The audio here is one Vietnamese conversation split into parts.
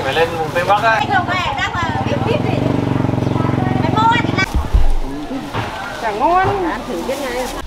anh phải lên vùng Tây Bắc đấy Anh không về đang mà biết biết gì. Mày mua thì là Chẳng ngon Ăn thử biết ngay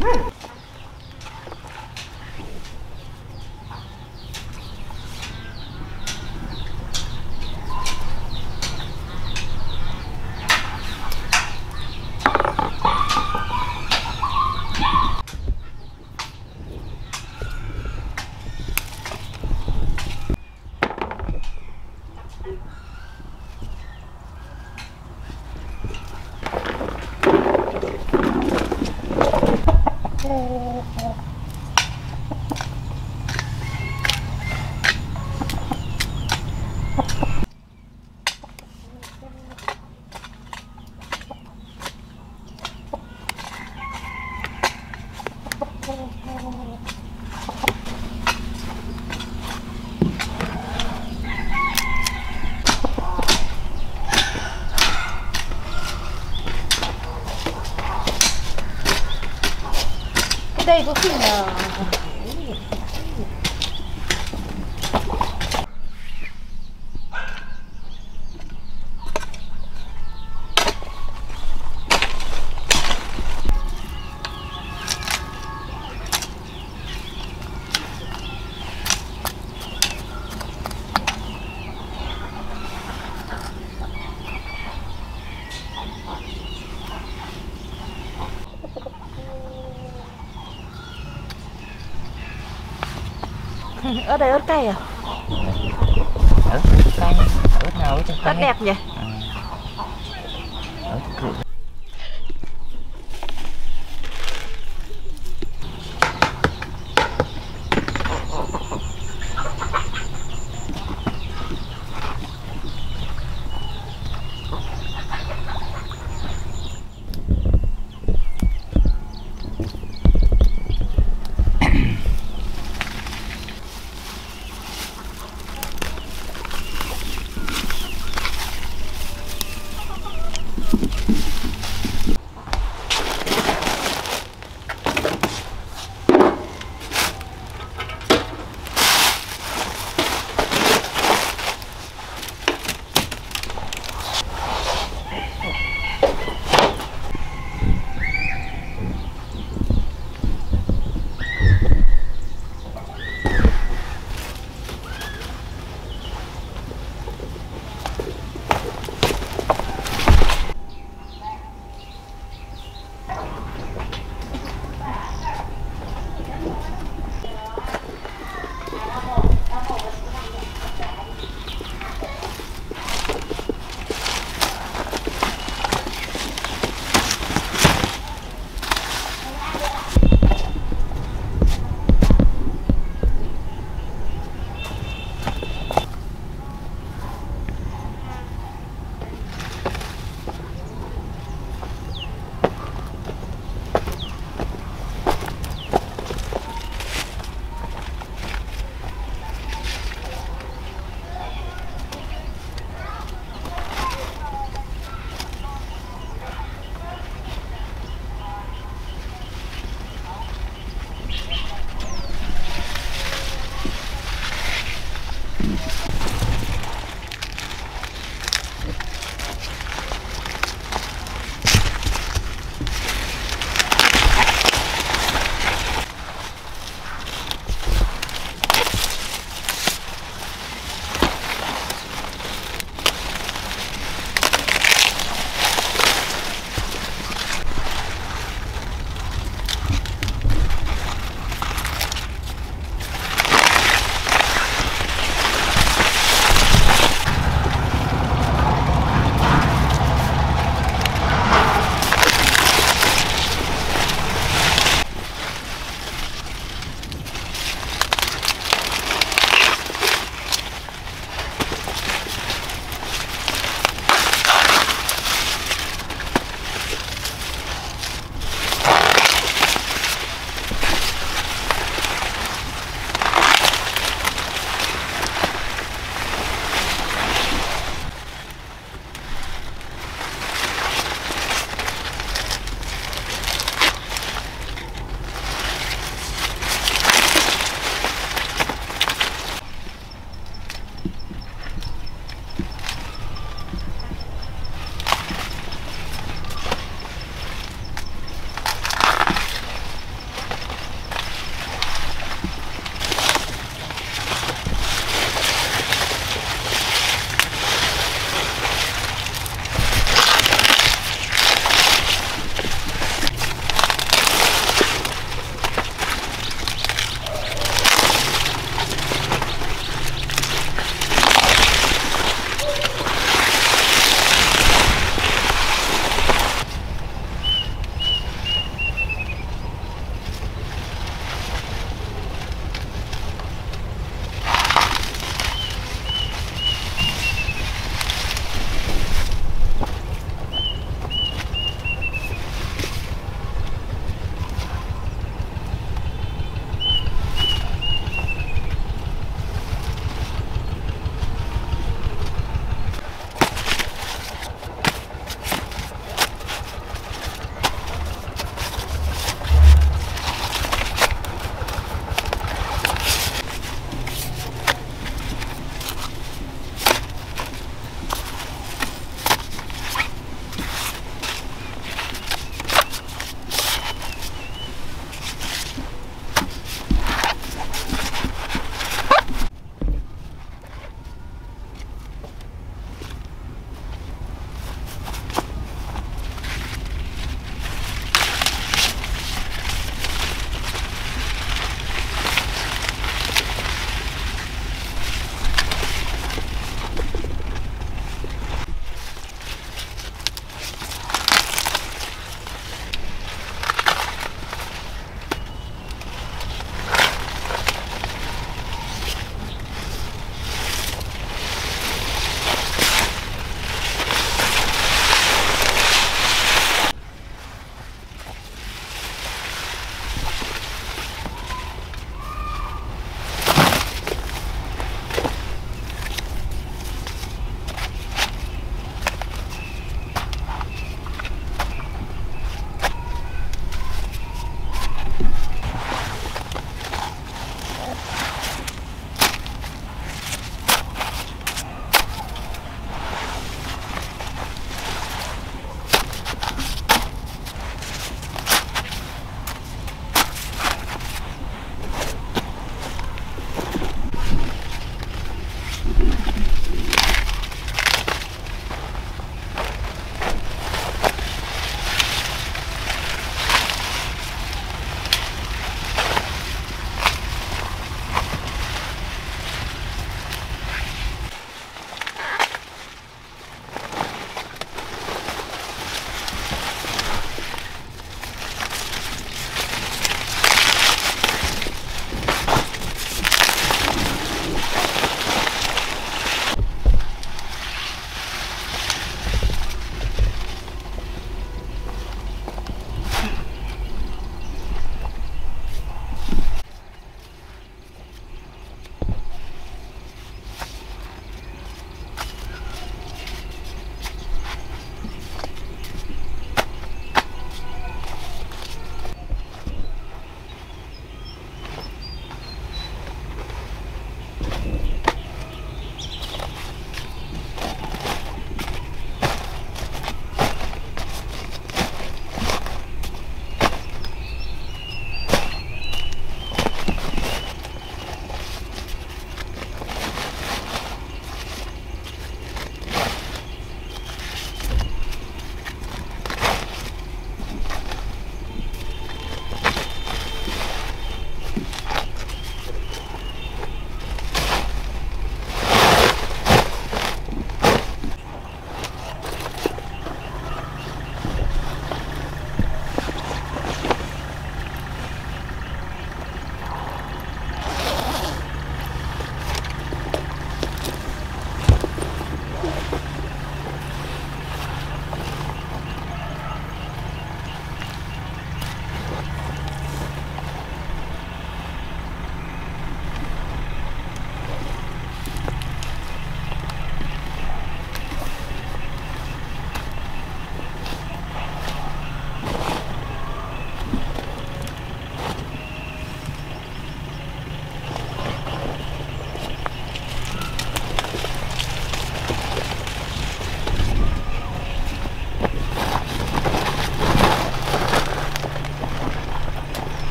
Woo! Đây có khi ớt ở đây ớt cay à ớt cay ớt nào ớt cay cay đẹp nhỉ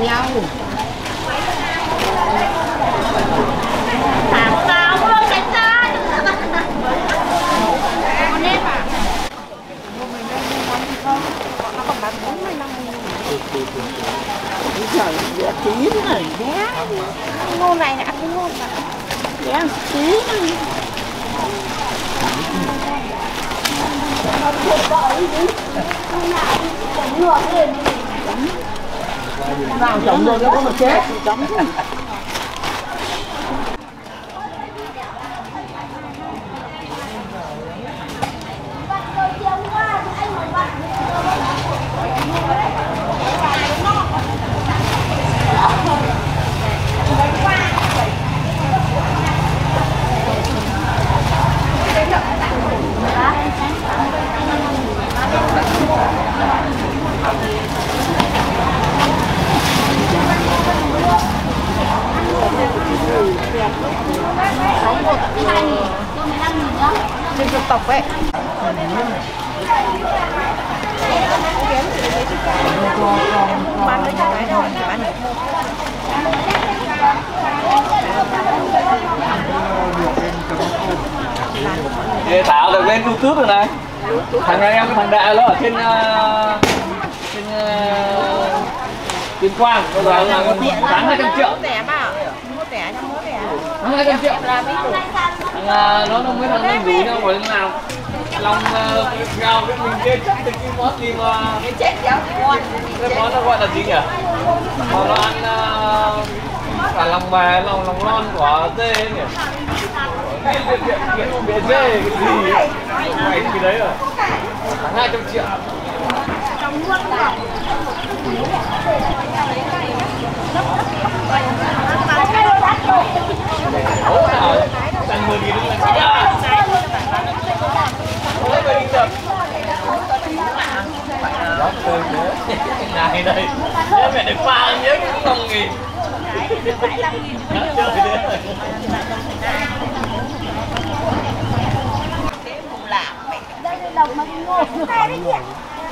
quay video Thả vào luôn tránh ra Con nếp à trời dễ này. Bé Ngô này là ăn cái ngô mà bé tí nào chồng rồi nó có mà chết. Chấm Đừng được tộc ấy Bán lấy cái đâu bán được Để tạo được lên youtube rồi này. Thằng này em thằng đại nó ở trên ờ, trên uh, tuyên quang. Bây giờ là bán hai trăm triệu Rẻ mà Mua rẻ cho mua nó bán hai trăm triệu thằng nó nó mới thằng nó rủ nhau vào lên nào lòng uh, gào cái mình chơi chắc được cái món gì mà Cái chết kéo thì ngon cái món nó gọi là gì nhỉ mà nó ăn cả lòng mè lòng lòng non của dê ấy nhỉ cái cái cái cái cái dê cái gì ấy. mày cái đấy rồi hai trăm triệu Ủa nào Tặng 10 nghìn là chị à Ủa mày đi chậm Đó tôi nhớ này đây Nhớ mẹ để pha nhớ cái không nghìn đấy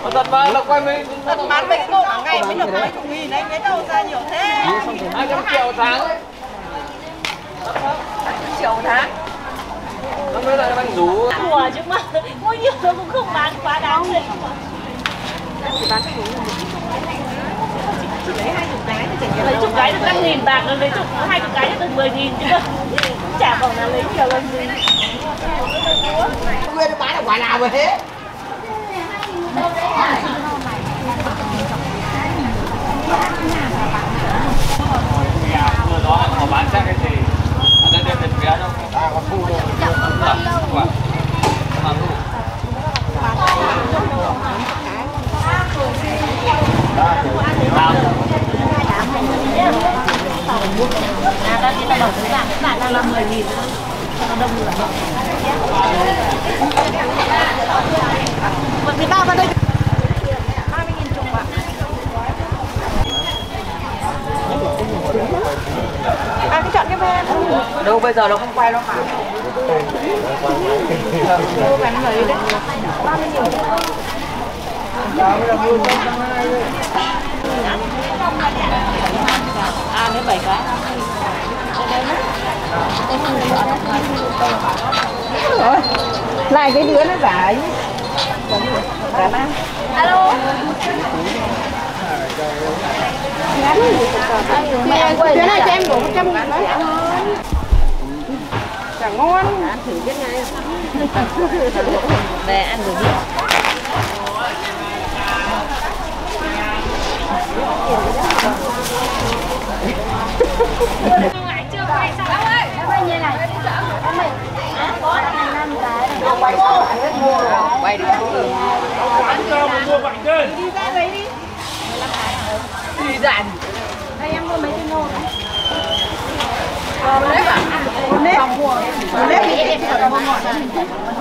Mà thật mà là quay mấy Bán mấy cái ngô cả ngày mới được mấy chục nghìn đấy Cái đâu ra nhiều thế 200 triệu tháng Triệu tháng. Nó mới lại bánh rú. Đùa chứ mà bao nhiêu nó cũng không bán quá đáng lên lấy chục cái được năm nghìn bạc nó lấy chục hai chục cái được mười nghìn chứ chả còn là lấy nhiều làm gì nó bán ở ngoài nào mà thế? Vừa đó họ bán chắc cái gì đây đem tiền vé đâu À còn thu Không ạ Mà thu à đó thì bạn các bạn đang là mười nghìn người ba vào đây 30 nghìn chục ạ À cái chọn cái ven đâu bây giờ nó không quay nó mà Mua bán lấy đấy 30 nghìn à đến bảy cái. Lại cái đứa nó giả ấy. Alo. Mẹ quên Cái này cho em đủ 100 nghìn đấy chẳng ngon ăn thử biết ngay về ăn rồi đi quay đi Đi ra lấy đi đi dạn Đây em mua mấy cái ngô này con nếp à con nếp nếp thì em phải mua ngọt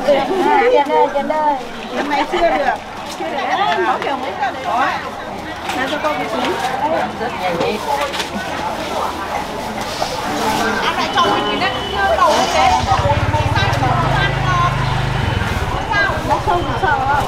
trên đây trên đây hôm nay chưa được chưa được nó kiểu mấy cái đấy đó nó cho con cái túi rất nhẹ nhẹ ăn lại cho mình cái nếp đầu lên đấy nó không sợ.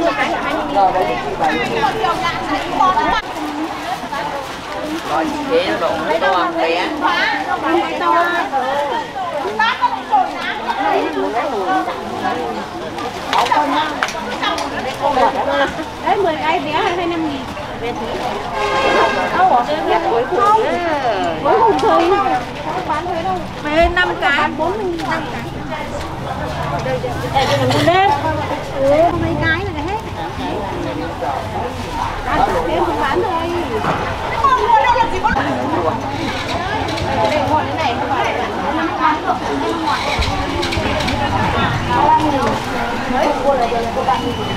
Là hai rồi chế nó đụng nó to bé đấy 10 cái hay 25 nghìn? Đâu ở đây cuối cùng cuối cùng thôi bán thế đâu. Về 5 cái. Bán 40 nghìn. 5 cái đây đây đây mình lên ừ mấy cái là cái hết bán thêm không bán thôi không mua đâu làm gì có đây gọi cái này không phải là năm cái được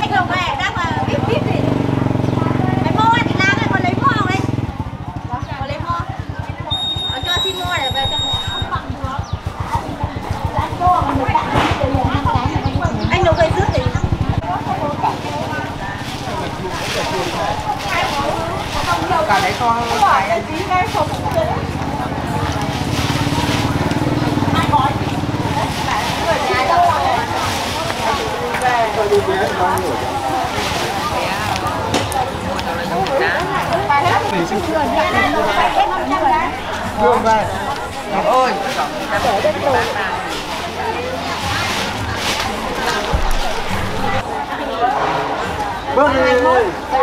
anh không về đang là biết biết gì lấy mua thì la này còn lấy mua không đây còn lấy mua Ờ, cho xin mua để về cho anh nấu về trước thì cả đấy con phải Hương về Ngọc ơi Vâng đi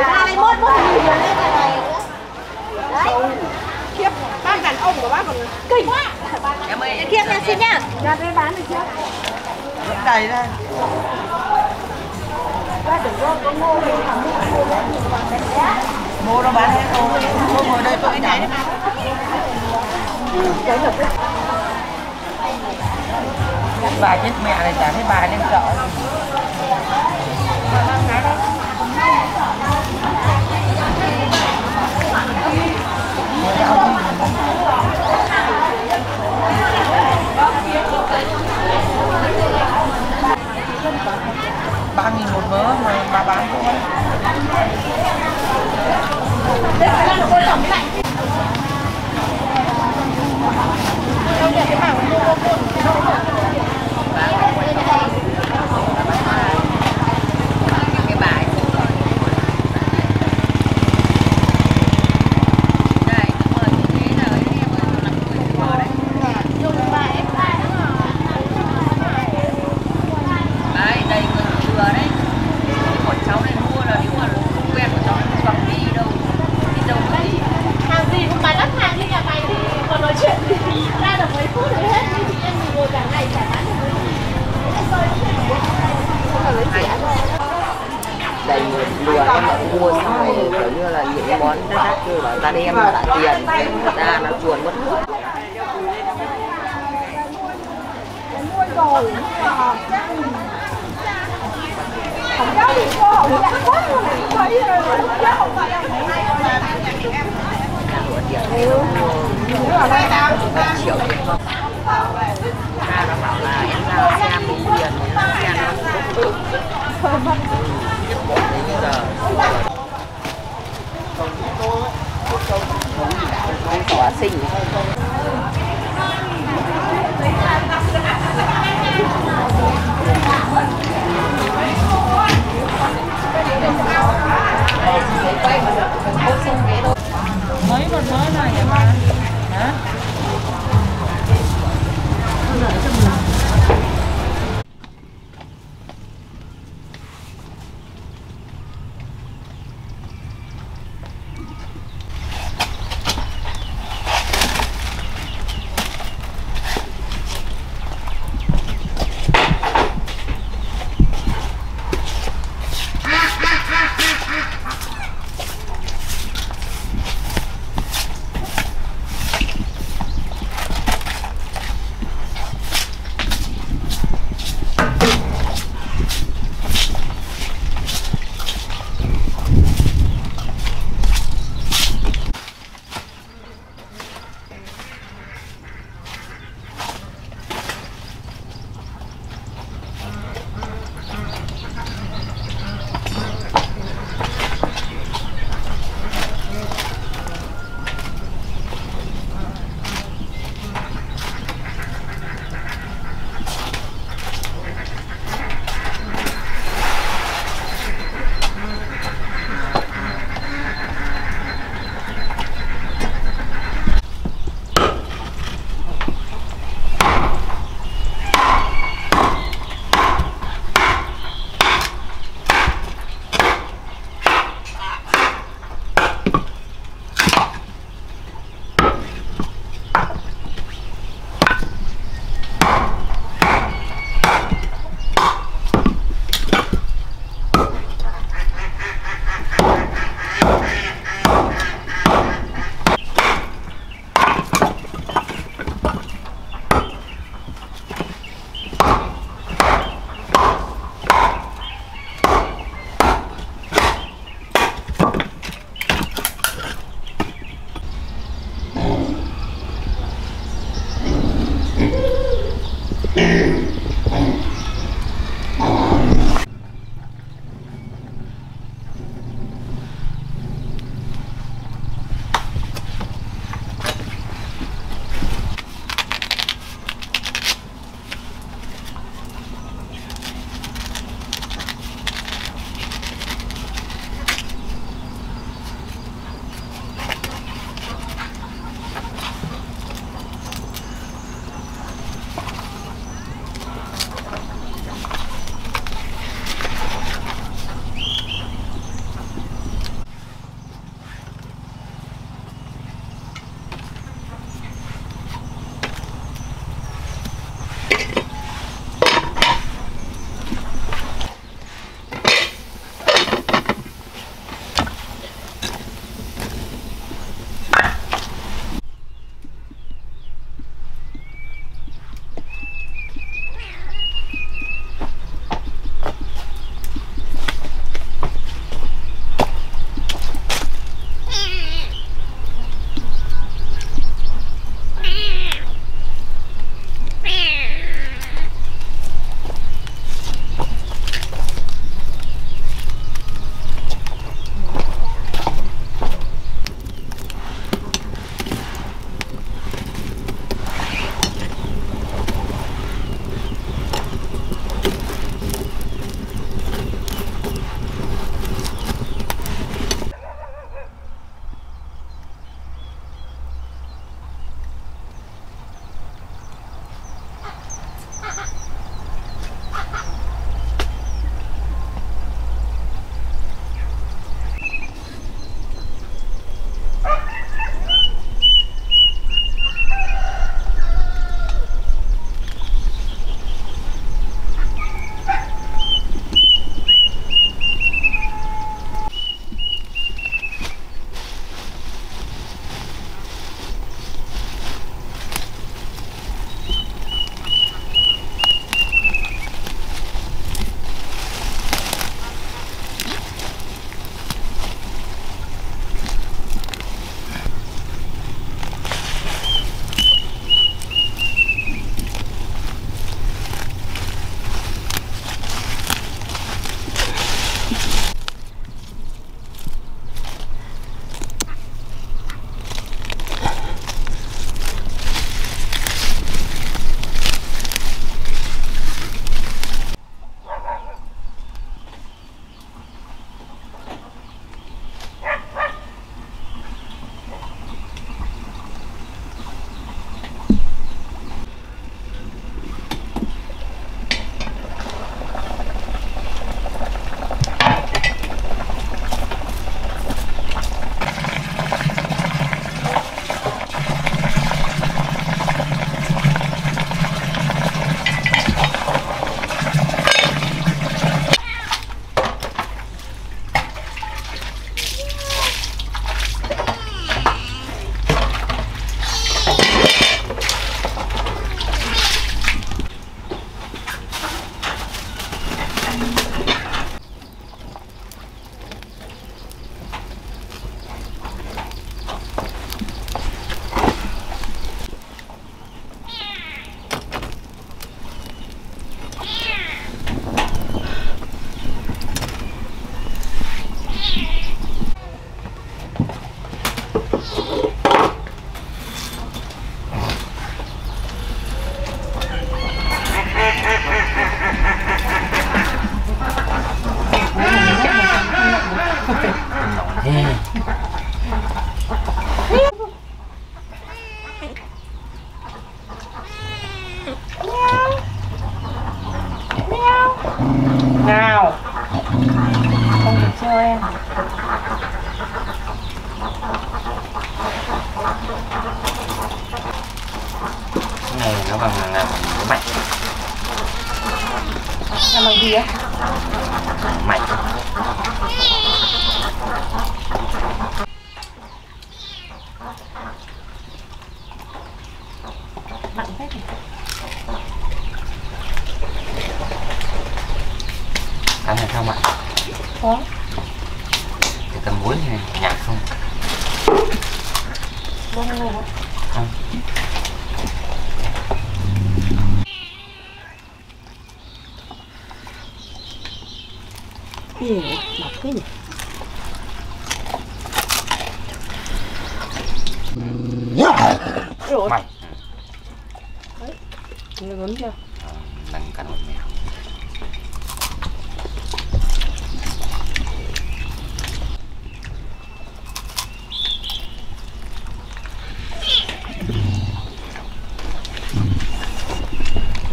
21 mỗi người lên này này đấy khiếp bác đàn ông của bác còn kinh quá Em ơi Cái nha xin nhá ra đây bán được chưa Vẫn đầy đây Mua mua nó bán hết thôi. Mua ngồi đây tôi nhảy. Bà chết mẹ này chả thấy bà lên chợ. Ba nghìn một mớ mà bà bán Thank you bài đây mời chị thế nào ấy em ơi làm tuổi vừa đấy đấy đây người vừa đấy của cháu này mua là nếu mà không quen của cháu không cầm đi đâu đi đâu mà đi hàng gì cũng bán đắt hàng như nhà mày thì còn nói chuyện gì ra được mấy phút rồi hết nhưng chị em mình ngồi cả ngày chả bán được mấy đầy người lừa em mà mua xong rồi kiểu như là những món đắt đắt kêu là ta đem trả tiền thật ra nó chuồn mất hết triệu tiền không ra nó bảo là em giao xe mình tiền xe nó không biết bỏ đến bây giờ quả sinh mấy con mới này mà, hả?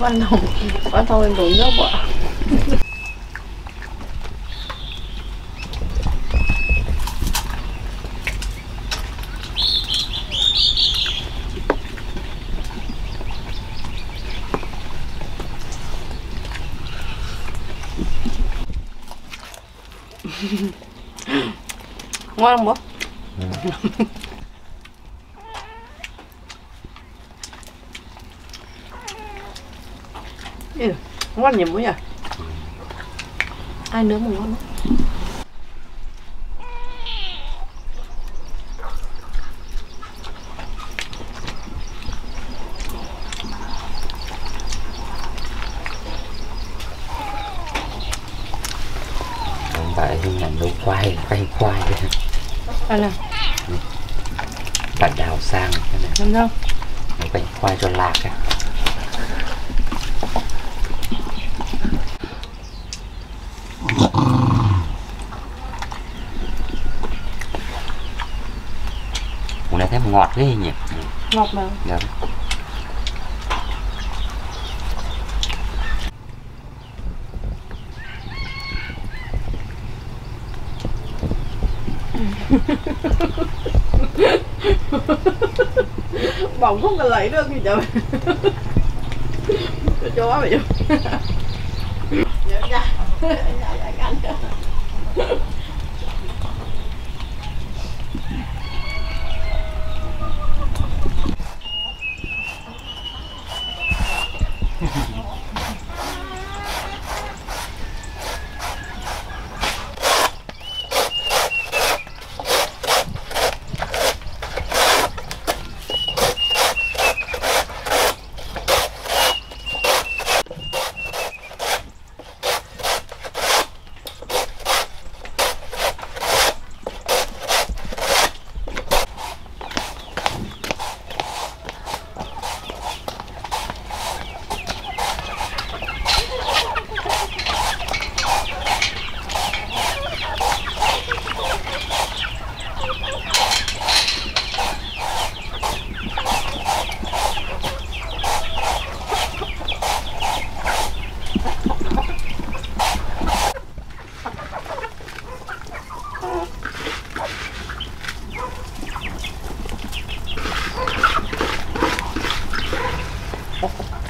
Văn Hồng Văn Hồng em đổ nước vợ ngon không bố? Ừ, ngon nhỉ bố nhỉ? Ai nướng mà ngon lắm. không phải hình ảnh nấu khoai quay khoai Ăn nào, bạn đào sang cái này làm sao? nó quay khoai cho lạc ấy. Ngọt ghê nhỉ Ngọt mà. Được. Bỏng không cần lấy được thì trời. Cho chó vậy. Dạ, dạ, poco.